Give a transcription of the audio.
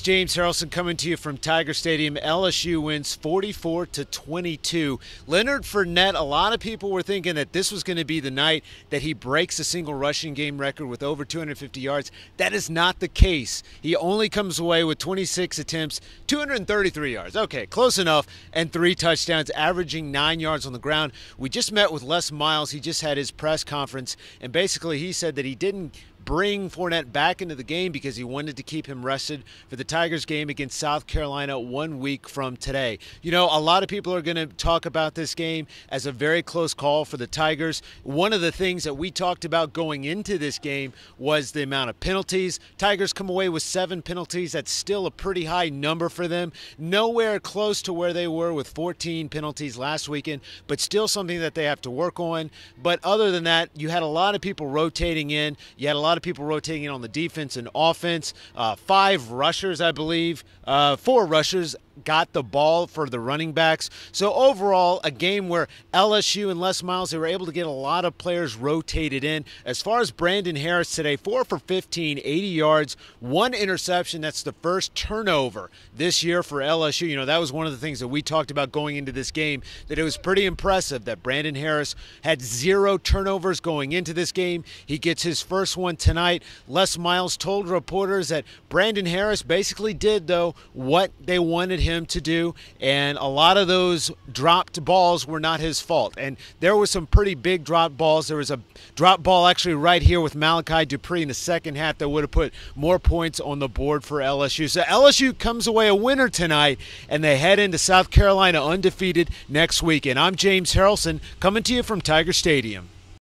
It's James Haralson coming to you from Tiger Stadium. LSU wins 44 to 22. Leonard Fournette, a lot of people were thinking that this was going to be the night that he breaks a single rushing game record with over 250 yards. That is not the case. He only comes away with 26 attempts, 233 yards. Okay, close enough, and three touchdowns, averaging nine yards on the ground. We just met with Les Miles. He just had his press conference, and basically he said that he didn't bring Fournette back into the game because he wanted to keep him rested for the Tigers game against South Carolina one week from today. You know, a lot of people are going to talk about this game as a very close call for the Tigers. One of the things that we talked about going into this game was the amount of penalties. Tigers come away with seven penalties. That's still a pretty high number for them. Nowhere close to where they were with 14 penalties last weekend, but still something that they have to work on. But other than that, you had a lot of people rotating in. You had a lot lot of people rotating in on the defense and offense. Uh, five rushers, I believe, uh, four rushers got the ball for the running backs. So overall, a game where LSU and Les Miles they were able to get a lot of players rotated in. As far as Brandon Harris today, four for 15, 80 yards, one interception. That's the first turnover this year for LSU. You know that was one of the things that we talked about going into this game. That it was pretty impressive that Brandon Harris had zero turnovers going into this game. He gets his first one tonight. Les Miles told reporters that Brandon Harris basically did though what they wanted him him to do, and a lot of those dropped balls were not his fault. And there were some pretty big drop balls. There was a drop ball actually right here with Malachi Dupre in the second half that would have put more points on the board for LSU. So LSU comes away a winner tonight, and they head into South Carolina undefeated next week. And I'm James Haralson coming to you from Tiger Stadium.